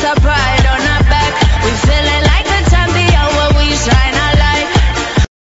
surprise.